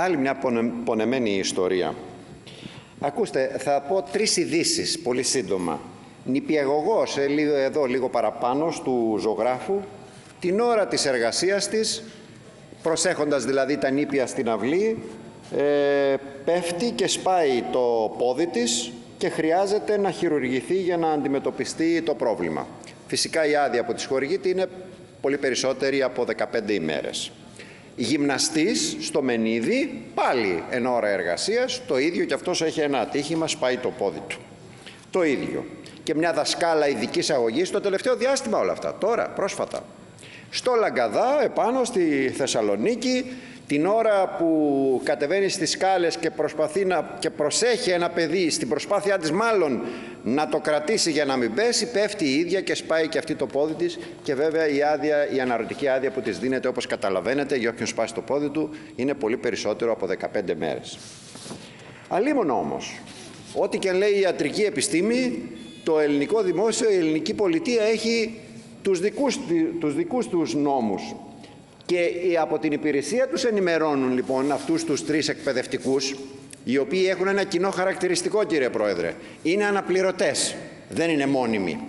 Άλλη μια πονεμένη ιστορία. Ακούστε, θα πω τρεις ειδήσεις πολύ σύντομα. Νηπιαγωγός, ε, εδώ λίγο παραπάνω, του ζωγράφου, την ώρα της εργασίας της, προσέχοντας δηλαδή τα νήπια στην αυλή, ε, πέφτει και σπάει το πόδι της και χρειάζεται να χειρουργηθεί για να αντιμετωπιστεί το πρόβλημα. Φυσικά η άδεια που της χορηγείται είναι πολύ περισσότερη από 15 ημέρες. Γυμναστής στο Μενίδη, πάλι εν ώρα εργασίας, το ίδιο και αυτός έχει ένα ατύχημα, σπάει το πόδι του. Το ίδιο. Και μια δασκάλα ειδικής αγωγής στο τελευταίο διάστημα όλα αυτά, τώρα, πρόσφατα. Στο Λαγκαδά, επάνω στη Θεσσαλονίκη, την ώρα που κατεβαίνει στις σκάλες και προσπαθεί να και προσέχει ένα παιδί στην προσπάθειά της μάλλον να το κρατήσει για να μην πέσει πέφτει η ίδια και σπάει και αυτή το πόδι της και βέβαια η, άδεια, η αναρωτική άδεια που της δίνεται όπως καταλαβαίνετε για όποιον σπάσει το πόδι του είναι πολύ περισσότερο από 15 μέρες. Αλίμονο όμως, ό,τι και λέει η ιατρική επιστήμη το ελληνικό δημόσιο, η ελληνική πολιτεία έχει τους δικούς, τους δικούς τους νόμους και από την υπηρεσία τους ενημερώνουν λοιπόν αυτούς τους τρεις εκπαιδευτικούς οι οποίοι έχουν ένα κοινό χαρακτηριστικό κύριε Πρόεδρε. Είναι αναπληρωτές, δεν είναι μόνιμοι.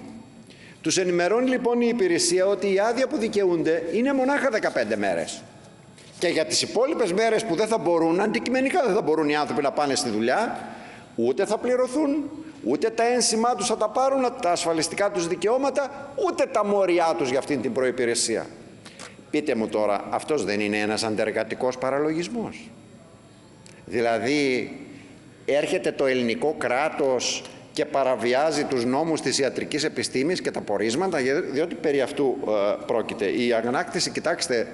Τους ενημερώνει λοιπόν η υπηρεσία ότι η άδεια που δικαιούνται είναι μονάχα 15 μέρες. Και για τις υπόλοιπες μέρες που δεν θα μπορούν, αντικειμενικά δεν θα μπορούν οι άνθρωποι να πάνε στη δουλειά, ούτε θα πληρωθούν, ούτε τα ένσημά τους θα τα πάρουν, τα ασφαλιστικά τους δικαιώματα, ούτε τα μόρια τους για αυτήν την προϋπηρεσία. Πείτε μου τώρα, αυτός δεν είναι ένας αντεργατικός παραλογισμός; Δηλαδή, έρχεται το ελληνικό κράτος και παραβιάζει τους νόμους της ιατρικής επιστήμης και τα πορίσματα, διότι περί αυτού ε, πρόκειται. Η αγανάκτηση, κοιτάξτε,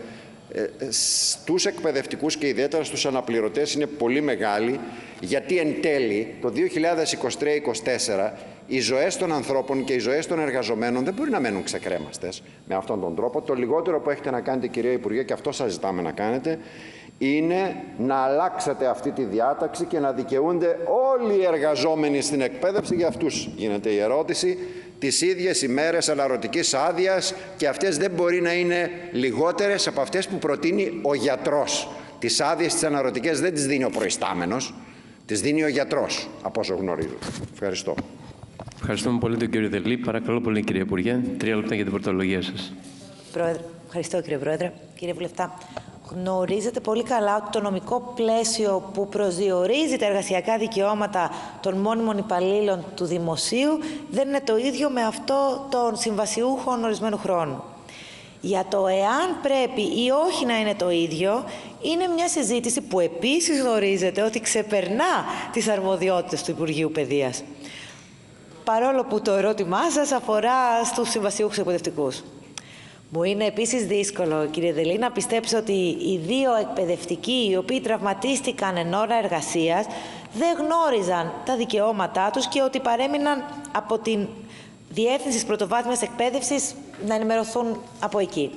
ε, στους εκπαιδευτικούς και ιδιαίτερα στους αναπληρωτές είναι πολύ μεγάλη, γιατί εν τέλει το 2023-2024 οι ζωές των ανθρώπων και οι ζωές των εργαζομένων δεν μπορεί να μένουν ξεκρέμαστες με αυτόν τον τρόπο. Το λιγότερο που έχετε να κάνετε, κυρία Υπουργέ, και αυτό σας ζητάμε να κάνετε, είναι να αλλάξετε αυτή τη διάταξη και να δικαιούνται όλοι οι εργαζόμενοι στην εκπαίδευση. Για αυτούς γίνεται η ερώτηση. Τις ίδιες ημέρες αναρωτικής άδειας και αυτές δεν μπορεί να είναι λιγότερες από αυτές που προτείνει ο γιατρός. Τις άδειες τις αναρωτικές δεν τις δίνει ο προϊστάμενος, τις δίνει ο γιατρός, από όσο γνωρίζω. Ευχαριστώ. Ευχαριστούμε πολύ τον κύριο Δελή. Παρακαλώ πολύ, κύριε Υπουργέ. Τρία λεπτά για την πρωτολογία σας. Πρόεδρε, ευχαριστώ, κύριε Πρόεδρε. Κύριε Βουλευτά, γνωρίζετε πολύ καλά ότι το νομικό πλαίσιο που προσδιορίζει τα εργασιακά δικαιώματα των μόνιμων υπαλλήλων του δημοσίου δεν είναι το ίδιο με αυτό των συμβασιούχων ορισμένου χρόνου. Για το εάν πρέπει ή όχι να είναι το ίδιο, είναι μια συζήτηση που επίσης γνωρίζετε ότι ξεπερνά τις αρμοδιότητες του Υπουργείου Παιδείας παρόλο που το ερώτημά σας αφορά στους συμβασιούχους εκπαιδευτικούς. Μου είναι επίσης δύσκολο, κύριε Δελή, να πιστέψω ότι οι δύο εκπαιδευτικοί οι οποίοι τραυματίστηκαν εν ώρα εργασίας δεν γνώριζαν τα δικαιώματά τους και ότι παρέμειναν από την Διεύθυνσης της Πρωτοβάθμιας Εκπαίδευσης να ενημερωθούν από εκεί.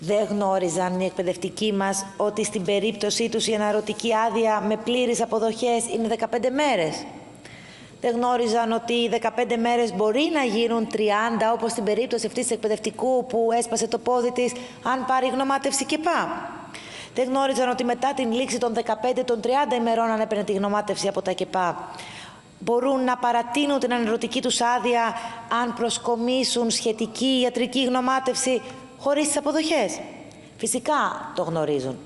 Δεν γνώριζαν οι εκπαιδευτικοί μας ότι στην περίπτωσή τους η αναρωτική άδεια με πλήρεις αποδοχές είναι 15 μέρες δεν γνώριζαν ότι οι 15 μέρες μπορεί να γίνουν 30, όπως στην περίπτωση αυτής της εκπαιδευτικού που έσπασε το πόδι της, αν πάρει γνωμάτευση και πά. Δεν γνώριζαν ότι μετά την λήξη των 15, των 30 ημερών, αν έπαιρνε τη γνωμάτευση από τα ΚΕΠΑ, μπορούν να παρατείνουν την ανερωτική τους άδεια αν προσκομίσουν σχετική ιατρική γνωμάτευση χωρίς τις αποδοχές. Φυσικά το γνωρίζουν.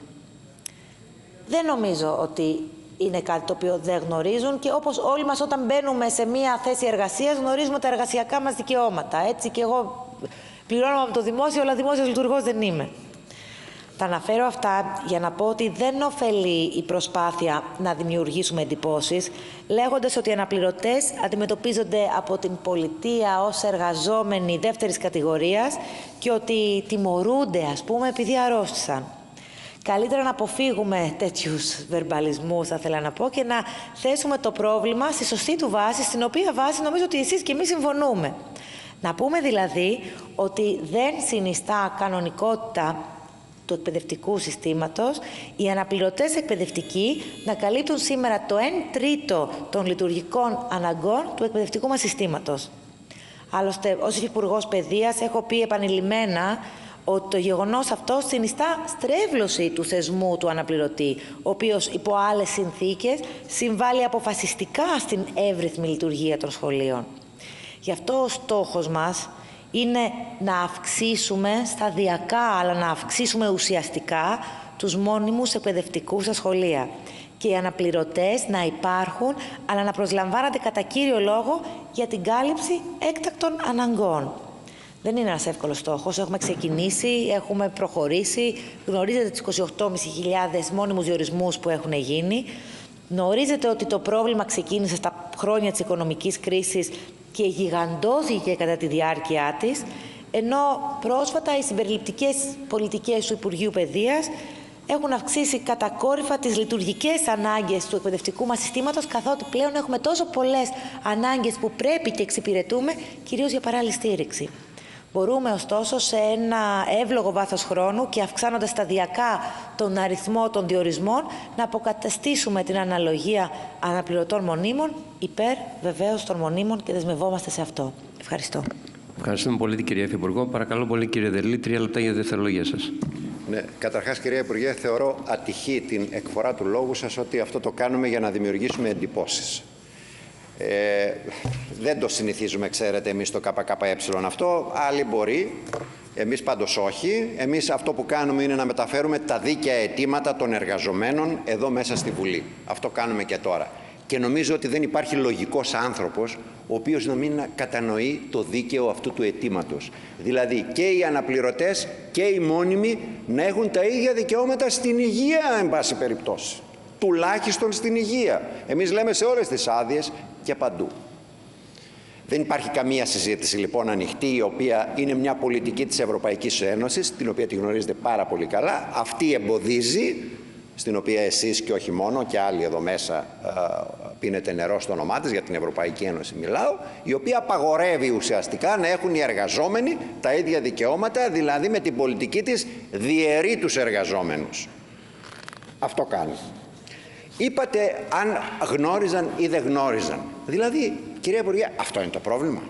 Δεν νομίζω ότι είναι κάτι το οποίο δεν γνωρίζουν και όπως όλοι μας όταν μπαίνουμε σε μία θέση εργασίας γνωρίζουμε τα εργασιακά μας δικαιώματα. Έτσι και εγώ πληρώνω από το δημόσιο, αλλά δημόσιος λειτουργός δεν είμαι. Τα αναφέρω αυτά για να πω ότι δεν ωφελεί η προσπάθεια να δημιουργήσουμε εντυπώσεις, λέγοντας ότι οι αναπληρωτές αντιμετωπίζονται από την πολιτεία ως εργαζόμενοι δεύτερης κατηγορίας και ότι τιμωρούνται, ας πούμε, επειδή αρρώστησαν. Καλύτερα να αποφύγουμε τέτοιους βερμπαλισμούς, θα ήθελα να πω, και να θέσουμε το πρόβλημα στη σωστή του βάση, στην οποία βάση νομίζω ότι εσείς και εμείς συμφωνούμε. Να πούμε δηλαδή ότι δεν συνιστά κανονικότητα του εκπαιδευτικού συστήματος οι αναπληρωτές εκπαιδευτικοί να καλύπτουν σήμερα το 1 τρίτο των λειτουργικών αναγκών του εκπαιδευτικού μας συστήματος. Άλλωστε, ως Υπουργό Παιδείας έχω πει επανειλημμένα ότι το γεγονός αυτό συνιστά στρέβλωση του θεσμού του αναπληρωτή, ο οποίος υπό άλλες συνθήκες συμβάλλει αποφασιστικά στην εύρυθμη λειτουργία των σχολείων. Γι' αυτό ο στόχος μας είναι να αυξήσουμε σταδιακά, αλλά να αυξήσουμε ουσιαστικά τους μόνιμους εκπαιδευτικούς στα σχολεία και οι αναπληρωτές να υπάρχουν, αλλά να προσλαμβάνονται κατά κύριο λόγο για την κάλυψη έκτακτων αναγκών. Δεν είναι ένας εύκολος στόχος. Έχουμε ξεκινήσει, έχουμε προχωρήσει. Γνωρίζετε τις 28.500 μόνιμους διορισμούς που έχουν γίνει. Γνωρίζετε ότι το πρόβλημα ξεκίνησε στα χρόνια της οικονομικής κρίσης και γιγαντώθηκε κατά τη διάρκεια της, ενώ πρόσφατα οι συμπεριληπτικές πολιτικές του Υπουργείου Παιδείας έχουν αυξήσει κατακόρυφα τις λειτουργικές ανάγκες του εκπαιδευτικού μας συστήματος, καθότι πλέον έχουμε τόσο πολλές ανάγκες που πρέπει και εξυπηρετούμε, κυρίως για παράλληλη στήριξη. Μπορούμε ωστόσο σε ένα εύλογο βάθος χρόνου και αυξάνοντας σταδιακά τον αριθμό των διορισμών να αποκαταστήσουμε την αναλογία αναπληρωτών μονίμων υπέρ βεβαίως των μονίμων και δεσμευόμαστε σε αυτό. Ευχαριστώ. Ευχαριστούμε πολύ την κυρία Υφυπουργό. Παρακαλώ πολύ κύριε Δελή, τρία λεπτά για δευτερολογία σας. Ναι, καταρχάς κυρία Υπουργέ, θεωρώ ατυχή την εκφορά του λόγου σας ότι αυτό το κάνουμε για να δημιουργήσουμε εντυπώσεις. Ε, δεν το συνηθίζουμε, ξέρετε, εμείς το ΚΚΕ αυτό. Άλλοι μπορεί, εμείς πάντως όχι. Εμείς αυτό που κάνουμε είναι να μεταφέρουμε τα δίκαια αιτήματα των εργαζομένων εδώ μέσα στη Βουλή. Αυτό κάνουμε και τώρα. Και νομίζω ότι δεν υπάρχει λογικός άνθρωπος ο οποίος να μην κατανοεί το δίκαιο αυτού του αιτήματος. Δηλαδή και οι αναπληρωτές και οι μόνιμοι να έχουν τα ίδια δικαιώματα στην υγεία, εν πάση περιπτώσει. Τουλάχιστον στην υγεία. Εμείς λέμε σε όλες τις άδειες και παντού. Δεν υπάρχει καμία συζήτηση λοιπόν ανοιχτή, η οποία είναι μια πολιτική της Ευρωπαϊκής Ένωσης, την οποία τη γνωρίζετε πάρα πολύ καλά. Αυτή εμποδίζει, στην οποία εσείς και όχι μόνο και άλλοι εδώ μέσα ε, πίνετε νερό στο όνομά της, για την Ευρωπαϊκή Ένωση μιλάω, η οποία απαγορεύει ουσιαστικά να έχουν οι εργαζόμενοι τα ίδια δικαιώματα, δηλαδή με την πολιτική της διαιρεί τους εργαζόμενους. Αυτό κάνει. Είπατε αν γνώριζαν ή δεν γνώριζαν. Δηλαδή, κυρία Υπουργέ, αυτό είναι το πρόβλημα.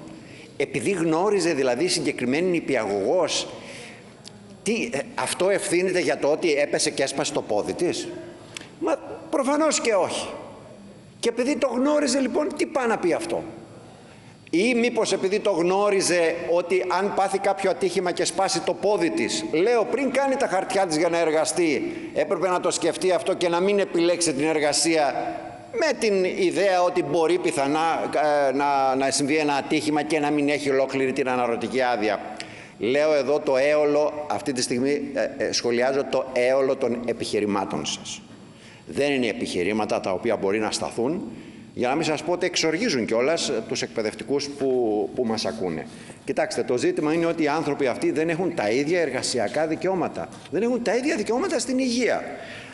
Επειδή γνώριζε δηλαδή συγκεκριμένη νηπιαγωγός, τι, ε, αυτό ευθύνεται για το ότι έπεσε και έσπασε το πόδι της; Μα προφανώς και όχι. Και επειδή το γνώριζε λοιπόν, τι πάει να πει αυτό; Ή μήπως επειδή το γνώριζε ότι αν πάθει κάποιο ατύχημα και σπάσει το πόδι της, λέω πριν κάνει τα χαρτιά της για να εργαστεί, έπρεπε να το σκεφτεί αυτό και να μην επιλέξει την εργασία με την ιδέα ότι μπορεί πιθανά ε, να, να συμβεί ένα ατύχημα και να μην έχει ολόκληρη την αναρωτική άδεια. Λέω εδώ το έολο, αυτή τη στιγμή ε, ε, σχολιάζω το έολο των επιχειρημάτων σας. Δεν είναι επιχειρήματα τα οποία μπορεί να σταθούν για να μην σας πω ότι εξοργίζουν κιόλας τους εκπαιδευτικούς που, που μας ακούνε. Κοιτάξτε, το ζήτημα είναι ότι οι άνθρωποι αυτοί δεν έχουν τα ίδια εργασιακά δικαιώματα. Δεν έχουν τα ίδια δικαιώματα στην υγεία.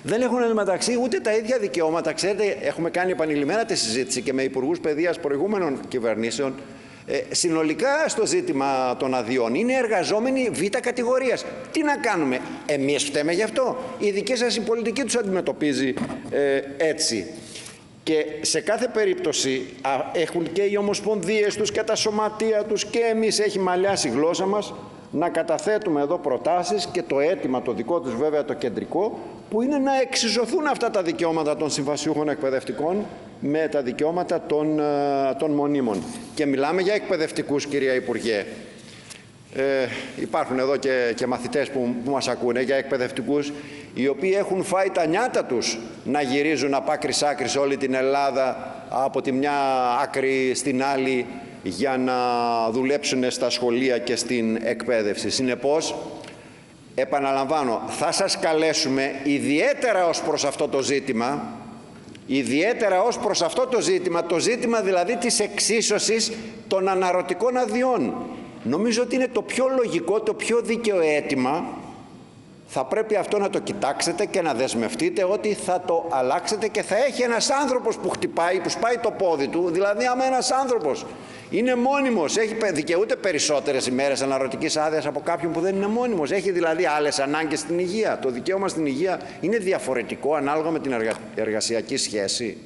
Δεν έχουν μεταξύ ούτε τα ίδια δικαιώματα. Ξέρετε, έχουμε κάνει επανειλημμένα τη συζήτηση και με υπουργούς παιδείας προηγούμενων κυβερνήσεων. Ε, συνολικά στο ζήτημα των αδειών είναι εργαζόμενοι β' κατηγορίας. Τι να κάνουμε, εμείς φταίμε γι' αυτό. Η δική σας πολιτική τους αντιμετωπίζει ε, έτσι. Και σε κάθε περίπτωση έχουν και οι ομοσπονδίες τους και τα σωματεία τους και εμείς έχει μαλλιάσει η γλώσσα μας να καταθέτουμε εδώ προτάσεις και το αίτημα το δικό τους βέβαια το κεντρικό που είναι να εξισωθούν αυτά τα δικαιώματα των συμβασιούχων εκπαιδευτικών με τα δικαιώματα των, ε, των μονίμων. Και μιλάμε για εκπαιδευτικούς κυρία Υπουργέ. Ε, υπάρχουν εδώ και, και μαθητές που, που μας ακούνε για εκπαιδευτικούς οι οποίοι έχουν φάει τα νιάτα τους να γυρίζουν από άκρη άκρη σε όλη την Ελλάδα από τη μια άκρη στην άλλη για να δουλέψουν στα σχολεία και στην εκπαίδευση. Συνεπώς, επαναλαμβάνω, θα σας καλέσουμε ιδιαίτερα ως προς αυτό το ζήτημα, ιδιαίτερα ως προς αυτό το ζήτημα, το ζήτημα δηλαδή της εξίσωσης των αναρωτικών αδειών. Νομίζω ότι είναι το πιο λογικό, το πιο δίκαιο αίτημα θα πρέπει αυτό να το κοιτάξετε και να δεσμευτείτε ότι θα το αλλάξετε και θα έχει ένας άνθρωπος που χτυπάει, που σπάει το πόδι του, δηλαδή άμα ένας άνθρωπος είναι μόνιμος, έχει δικαιούται περισσότερες ημέρες αναρωτικής άδειας από κάποιον που δεν είναι μόνιμος, έχει δηλαδή άλλες ανάγκες στην υγεία. Το δικαίωμα στην υγεία είναι διαφορετικό ανάλογα με την εργασιακή σχέση.